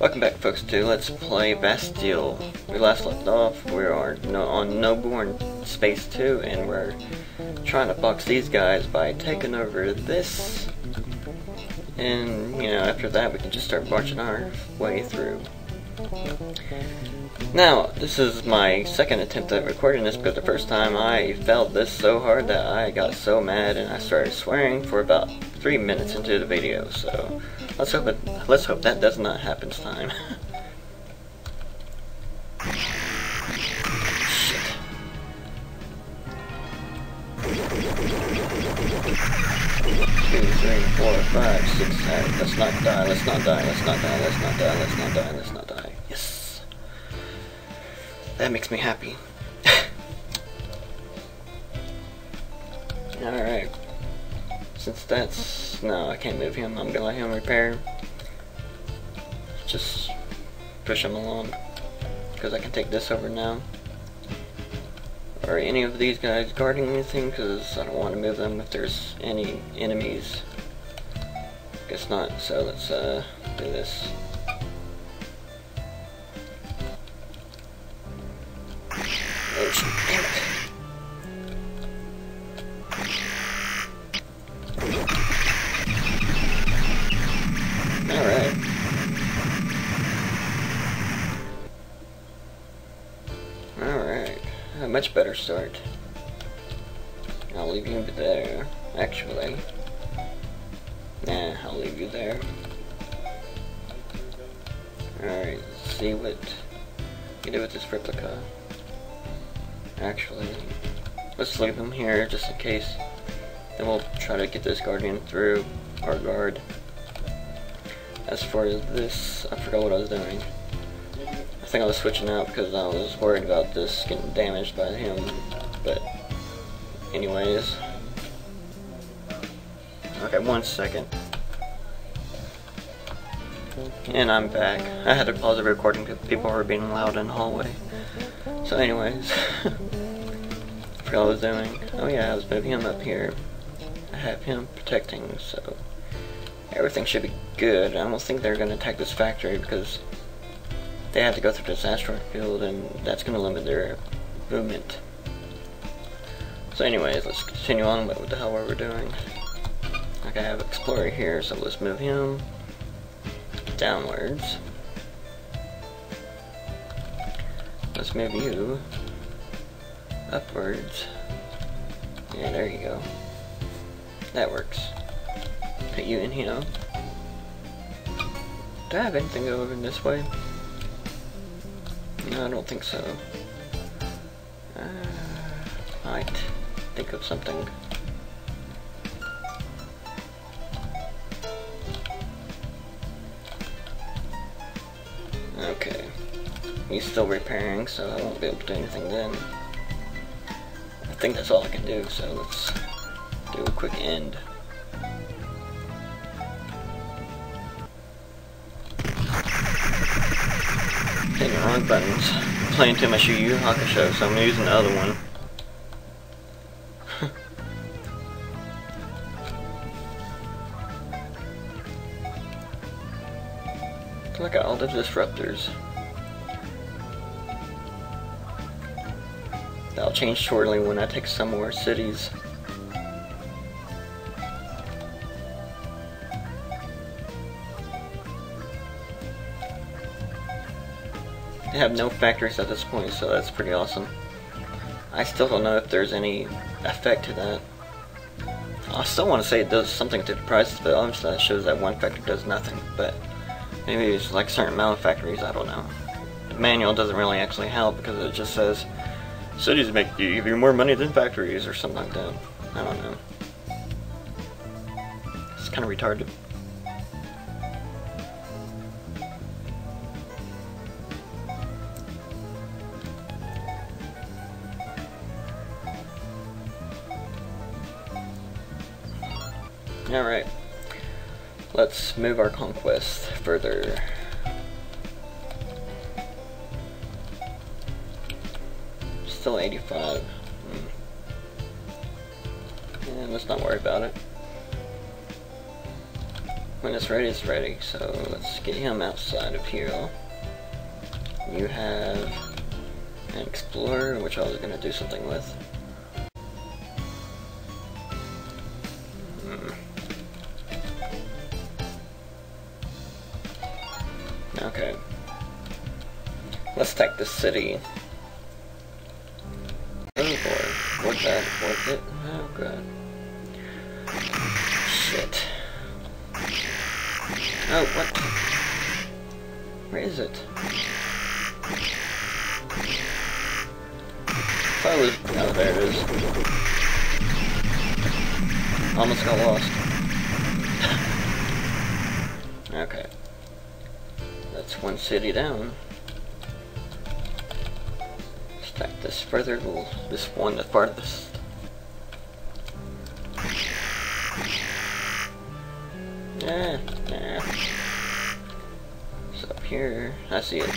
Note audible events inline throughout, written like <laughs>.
Welcome back folks to Let's Play Vasteel. We last left off, we are no, on Nobborn Space 2 and we're trying to box these guys by taking over this. And, you know, after that we can just start marching our way through. Now, this is my second attempt at recording this because the first time I felt this so hard that I got so mad and I started swearing for about three minutes into the video, so let's hope it, let's hope that does not happen this time. <laughs> Five, six, seven. Let's not die, let's not die, let's not die, let's not die, let's not die, let's not die. Yes. That makes me happy. <laughs> Alright. Since that's... No, I can't move him. I'm gonna let him repair. Just push him along. Because I can take this over now. Are any of these guys guarding anything? Because I don't want to move them if there's any enemies. Guess not, so let's uh, do this. I'll leave you there, actually. Nah, I'll leave you there. Alright, see what you do with this replica. Actually, let's leave him here just in case. Then we'll try to get this guardian through our guard. As far as this, I forgot what I was doing. I think I was switching out because I was worried about this getting damaged by him. But, anyways. Okay, one second. And I'm back. I had to pause the recording because people were being loud in the hallway. So anyways. <laughs> Forgot what I was doing. Oh yeah, I was moving him up here. I have him protecting, so everything should be good. I don't think they're going to attack this factory because they have to go through this asteroid field and that's going to limit their movement. So anyways, let's continue on with what the hell we're doing. Okay, I have Explorer here, so let's move him downwards. Let's move you upwards. Yeah, there you go. That works. Put you in here. Do I have anything over in this way? No, I don't think so. Uh, think of something. Okay. He's still repairing, so I won't be able to do anything then. I think that's all I can do, so let's do a quick end. Hitting the wrong buttons. I'm playing too much Yu Yu Hakusho, so I'm using the other one. The disruptors. That'll change shortly when I take some more cities. They have no factories at this point, so that's pretty awesome. I still don't know if there's any effect to that. I still want to say it does something to the prices, but obviously that shows that one factor does nothing, but maybe it's like certain amount factories, I don't know. The manual doesn't really actually help because it just says cities make you give you more money than factories or something like that. I don't know. It's kind of retarded. Alright. Let's move our conquest further. Still 85. Hmm. Let's not worry about it. when it's ready, it's ready. So let's get him outside of here. You have an explorer, which I was going to do something with. City. Oh boy, what that, what it, oh god. Shit. Oh, what? Where is it? If I was, oh there it is. Almost got lost. <laughs> okay. That's one city down. Stack this further, this one the farthest. Yeah, nah. It's up here. I see it.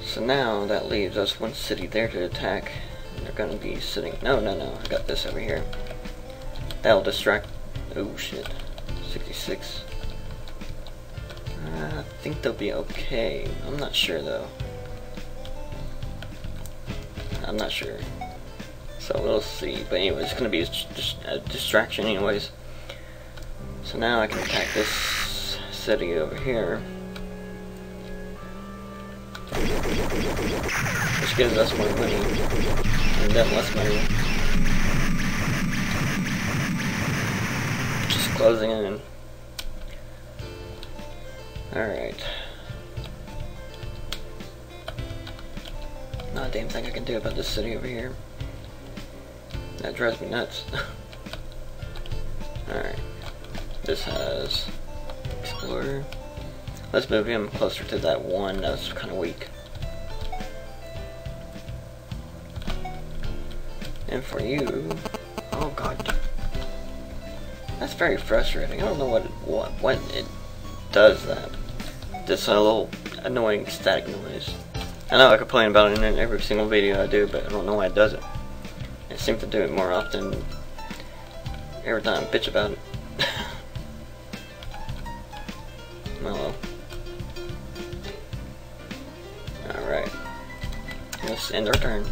So now that leaves us one city there to attack. They're gonna be sitting. No, no, no. I got this over here. That'll distract. Oh shit. 66. Uh, I think they'll be okay. I'm not sure though. I'm not sure. So we'll see. But anyway, it's gonna be just a, distraction anyways. So now I can attack this city over here. Which gives us more money. And then less money. Just closing in. Alright. Not a damn thing I can do about this city over here. That drives me nuts. <laughs> Alright. This has Explorer. Let's move him closer to that one that's kind of weak. And for you, oh god, that's very frustrating. I don't know what it, what what it does that. Just a little annoying static noise. I know I complain about it in every single video I do, but I don't know why it does it. I seem to do it more often every time I bitch about it. <laughs> Oh, well, Alright. Let's end our turn.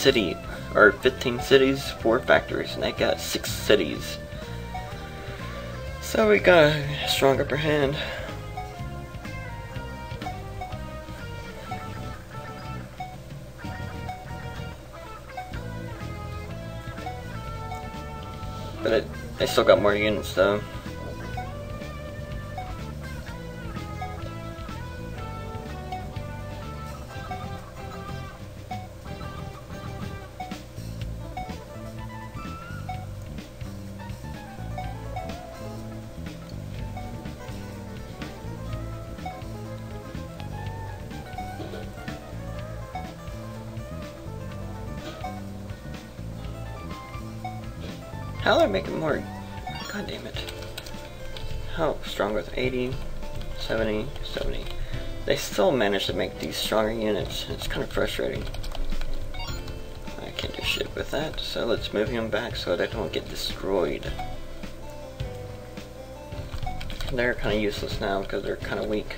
City, or 15 cities, 4 factories, and they got 6 cities. So we got a strong upper hand. But it, they still got more units though. Make it more? God damn it. Oh, How strong with 80, 70, 70. They still manage to make these stronger units. It's kind of frustrating. I can't do shit with that, so let's move them back so they don't get destroyed. They're kind of useless now because they're kind of weak.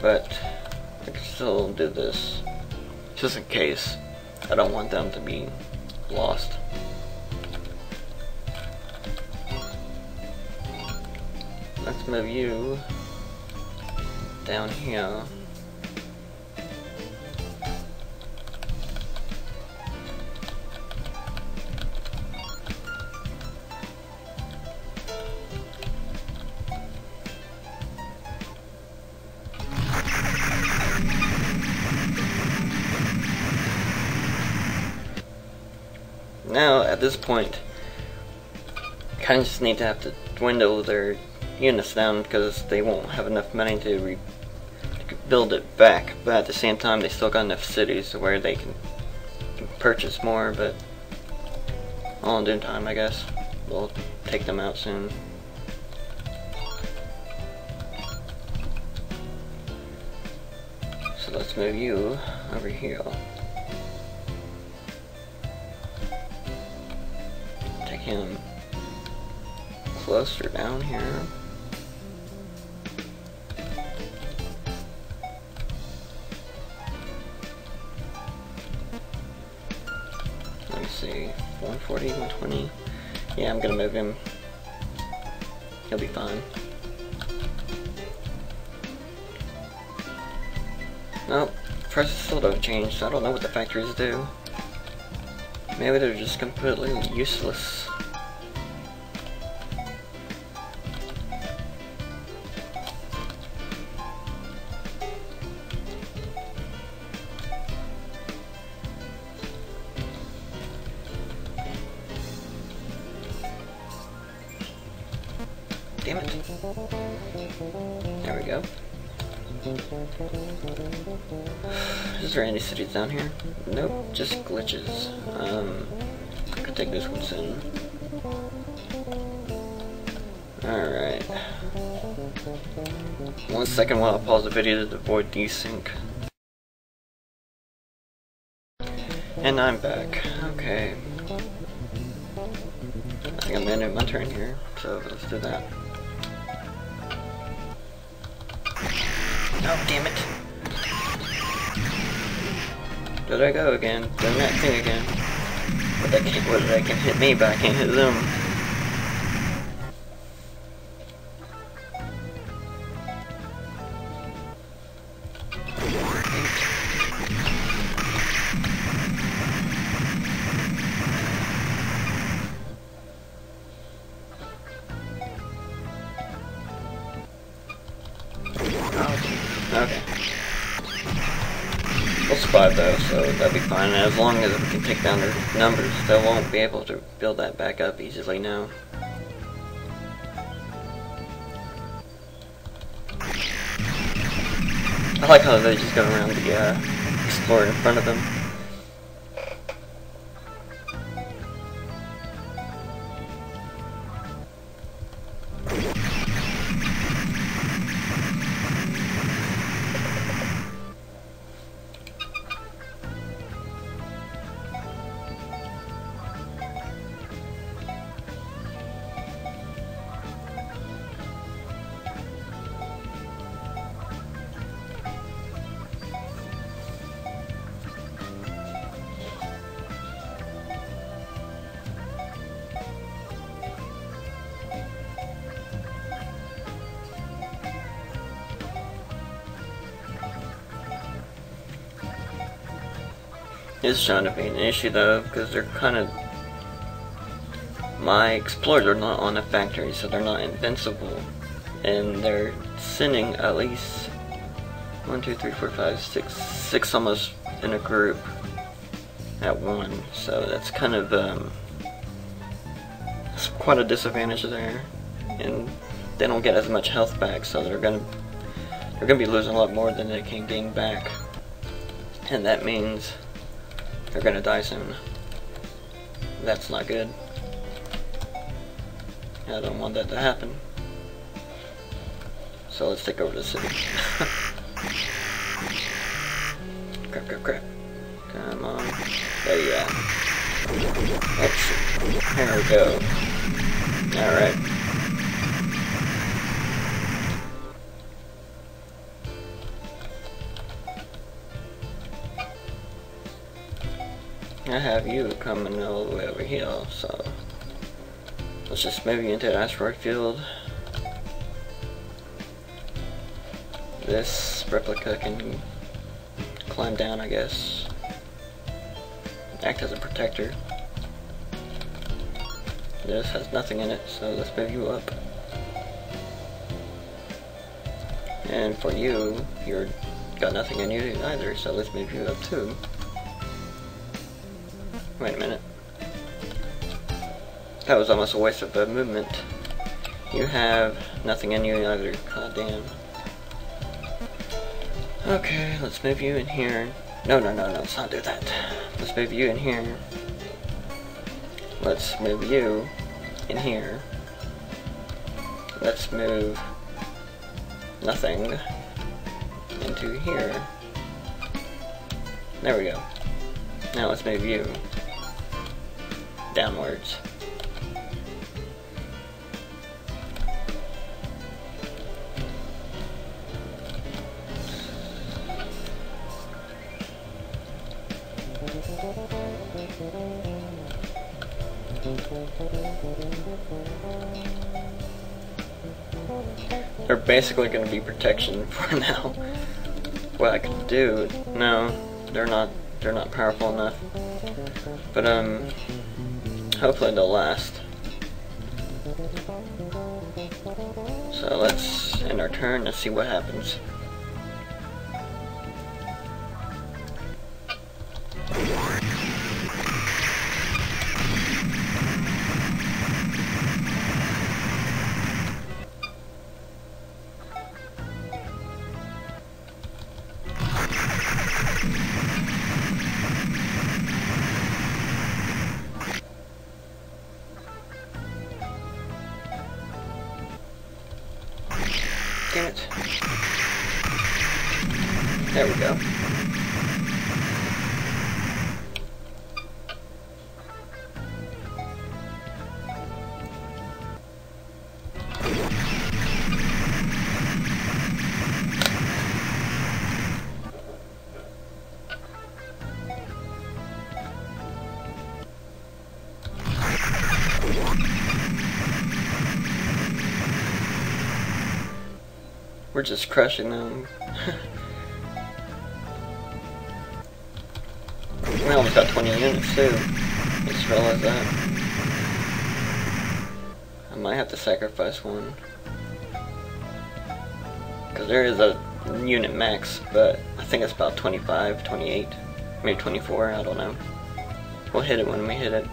But I can still do this. Just in case. I don't want them to be lost. Move you down here. Now, at this point, kind of just need to have to dwindle their units down because they won't have enough money to build it back, but at the same time they still got enough cities where they can, can purchase more, but all in due time I guess. We'll take them out soon. So let's move you over here. Take him closer down here. See, 140, 120. Yeah, I'm gonna move him. He'll be fine. Nope, prices still don't change, so I don't know what the factories do. Maybe they're just completely useless. Down here? Nope, just glitches. Um, I could take this one soon. Alright. One second while I pause the video to avoid desync. And I'm back. Okay. I think I'm ending my turn here, so let's do that. Oh, damn it. There I go again, doing that thing again. But they can't, what, they can hit me, but I can't hit them. Down their numbers, they won't be able to build that back up easily now. I like how they just go around the uh, explorer in front of them. It's showing to be an issue though, because they're kind of... My explorers are not on a factory, so they're not invincible. And they're sending at least one, two, three, four, five, six, six almost in a group at one. So that's kind of um, it's quite a disadvantage there, and they don't get as much health back, so they're gonna they're gonna be losing a lot more than they can gain back, and that means they're gonna die soon. That's not good. I don't want that to happen. So let's take over the city. <laughs> crap, crap, crap. Come on. There you we go. Alright. I have you coming all the way over here, so let's just move you into the asteroid field. This replica can climb down, I guess. Act as a protector. This has nothing in it, so let's move you up. And for you, you're got nothing in you either, so let's move you up too. Wait a minute. That was almost a waste of a movement. You have nothing in you either. God damn. Okay, let's move you in here. No, no, no, no, let's not do that. Let's move you in here. Let's move you in here. Let's move nothing into here. There we go. Now let's move you downwards. They're basically going to be protection <laughs> for now. What I could do, no, they're not. They're not powerful enough. But um, hopefully they'll last. So let's end our turn and see what happens. There we go. We're just crushing them. <laughs> we almost got 20 units too. Just realized that. I might have to sacrifice one. Because there is a unit max, but I think it's about 25, 28, maybe 24, I don't know. We'll hit it when we hit it.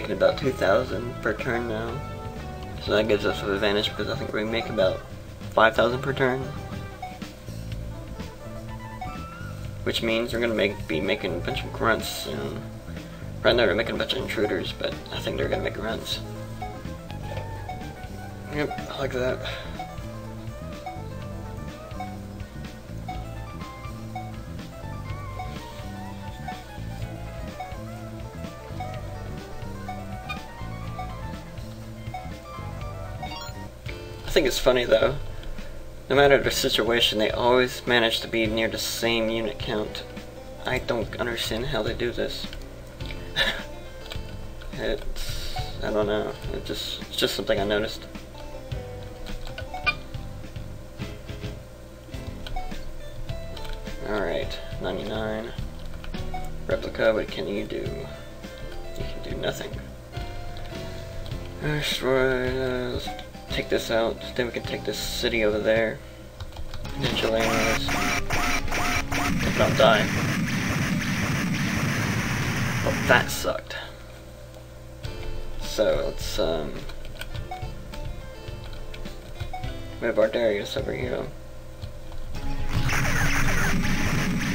Making about 2,000 per turn now. So that gives us an advantage because I think we make about 5,000 per turn. Which means we're gonna make be making a bunch of grunts soon. Right now we're making a bunch of intruders, but I think they're gonna make grunts. Yep, like that. I think it's funny though. No matter the situation, they always manage to be near the same unit count. I don't understand how they do this. <laughs> it's I don't know. It just it's just something I noticed. Alright, 99. Replica, what can you do? You can do nothing. Destroy, uh, take this out, then we can take this city over there. Ninja anyways. If not die. Oh, that sucked. So, let's, um... Move our Darius over here.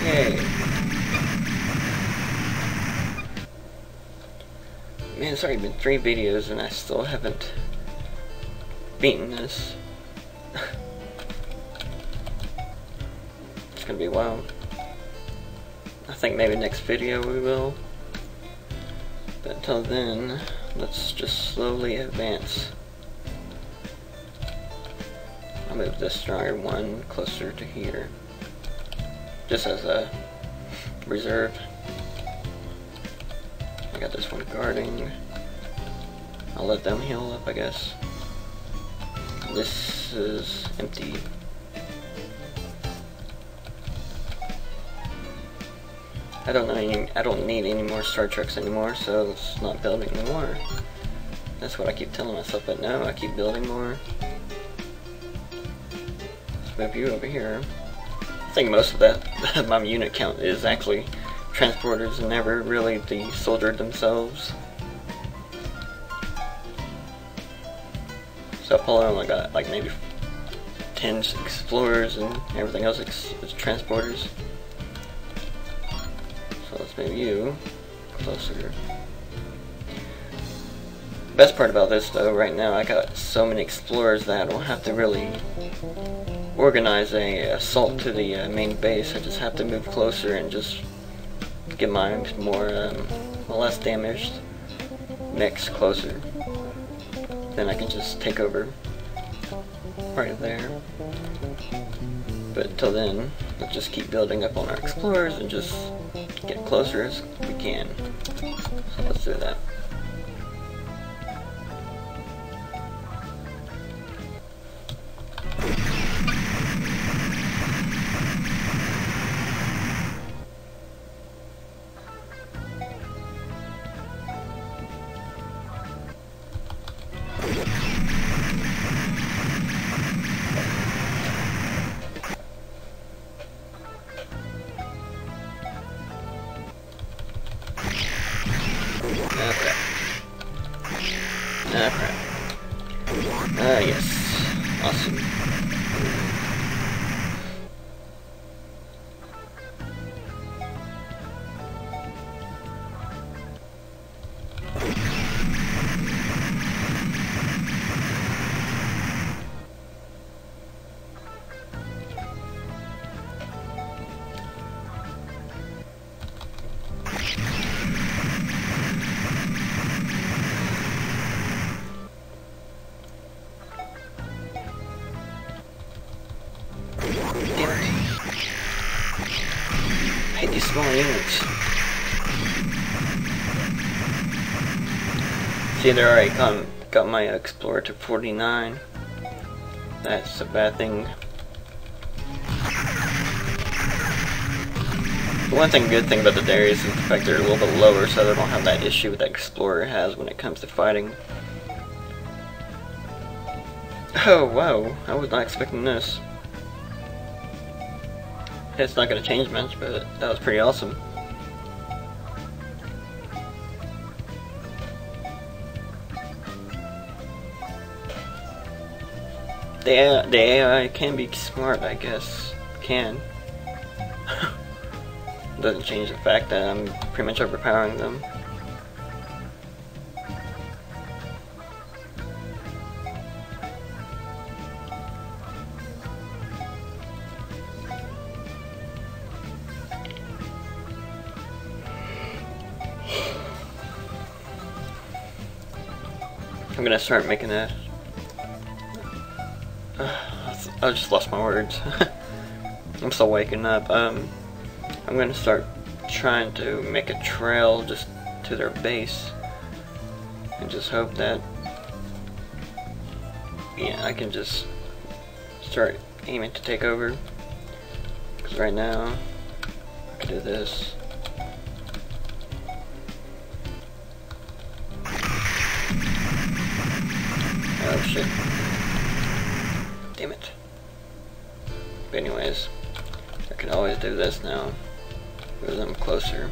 Yay. Man, it's already been three videos and I still haven't beaten this. it's gonna be wild. I think maybe next video we will. But until then, let's just slowly advance. I'll move this stronger one closer to here. Just as a reserve. I got this one guarding. I'll let them heal up, I guess. This is empty. I don't know any, I don't need any more Star Treks anymore, so let's not build anymore. That's what I keep telling myself, but no, I keep building more. Let's move you over here. I think most of that, <laughs> my unit count is actually transporters and never really the soldier themselves. Apollo only got like maybe 10 explorers and everything else is transporters. So let's move you closer. Best part about this though, right now I got so many explorers that I don't have to really organize a assault to the uh, main base. I just have to move closer and just get my more um, less damaged mechs closer. Then I can just take over right there. But until then, let's just keep building up on our explorers and just get closer as we can. So let's do that. See, there already got, got my Explorer to 49. That's a bad thing. The one thing, good thing about the Darius is the fact they're a little bit lower, so they don't have that issue that Explorer has when it comes to fighting. Oh, wow. I was not expecting this. It's not going to change much, but that was pretty awesome. The the AI can be smart, I guess. Can. <laughs> Doesn't change the fact that I'm pretty much overpowering them. I'm gonna start making that. I just lost my words. <laughs> I'm still waking up. Um, I'm gonna start trying to make a trail just to their base, and just hope that, yeah, I can just start aiming to take over. Because right now, I can do this. Oh shit. Damn it. Anyways, I can always do this now. Move them closer.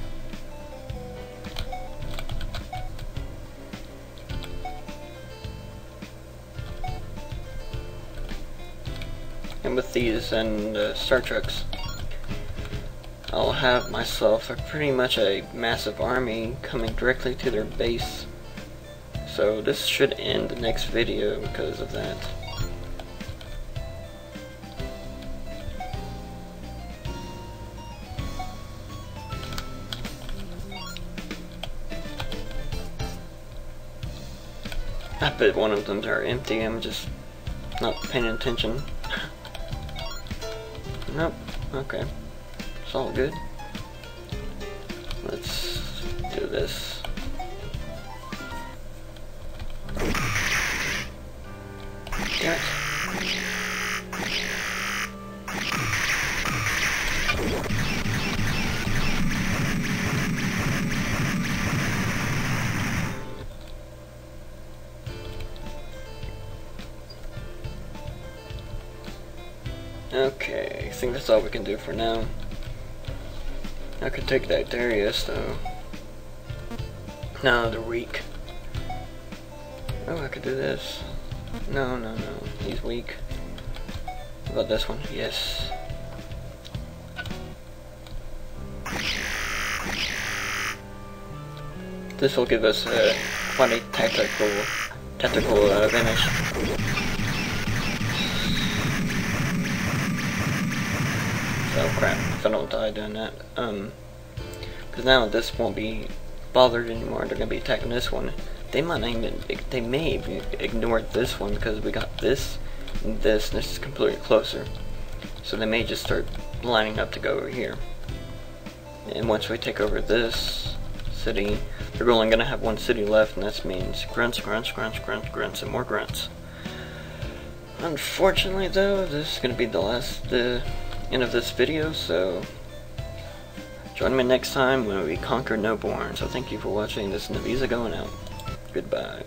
And with these and uh, Star I'll have myself a pretty much a massive army coming directly to their base so this should end the next video because of that. I bet one of them are empty, I'm just not paying attention. nope, okay. It's all good. Let's do this. Damn that's all we can do for now. I could take that Darius though. No, they're weak. Oh, I could do this. No, no, no. He's weak. About this one? Yes. This will give us a quite a tactical, tactical uh, advantage. Oh crap, if I don't die doing that. Um, because now this won't be bothered anymore. They're gonna be attacking this one. They might not even, they may have ignored this one because we got this and this, and this is completely closer. So they may just start lining up to go over here. And once we take over this city, they're only gonna have one city left, and that means grunts, grunts, grunts, grunts, grunts, and more grunts. Unfortunately, though, this is gonna be the last the end of this video, so join me next time when we conquer Nobborn. So thank you for watching. This is Neveza going out. Goodbye.